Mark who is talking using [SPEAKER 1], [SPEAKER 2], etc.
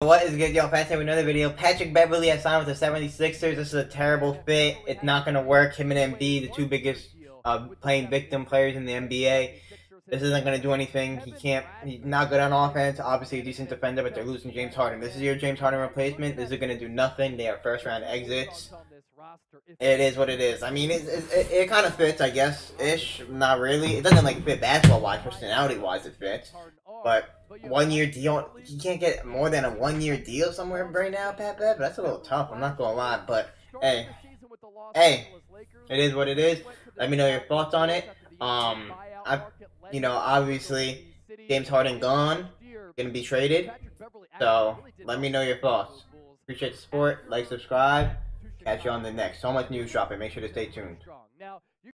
[SPEAKER 1] What is good, y'all? Fats with another video. Patrick Beverley has signed with the 76ers. This is a terrible fit. It's not going to work. Him and Embiid, the two biggest uh, playing victim players in the NBA. This isn't going to do anything. He can't. He's not good on offense. Obviously, a decent defender, but they're losing James Harden. This is your James Harden replacement. This is going to do nothing. They are first round exits. It is what it is. I mean, it, it, it kind of fits, I guess, ish. Not really. It doesn't like fit basketball wise, personality wise, it fits. But one year deal, you can't get more than a one year deal somewhere right now, Pat Bev. That's a little tough. I'm not gonna lie, but hey, hey, it is what it is. Let me know your thoughts on it. Um, I, you know, obviously James Harden gone, gonna be traded. So let me know your thoughts. Appreciate the support. Like, subscribe. Catch you on the next. So much news dropping. Make sure to stay tuned.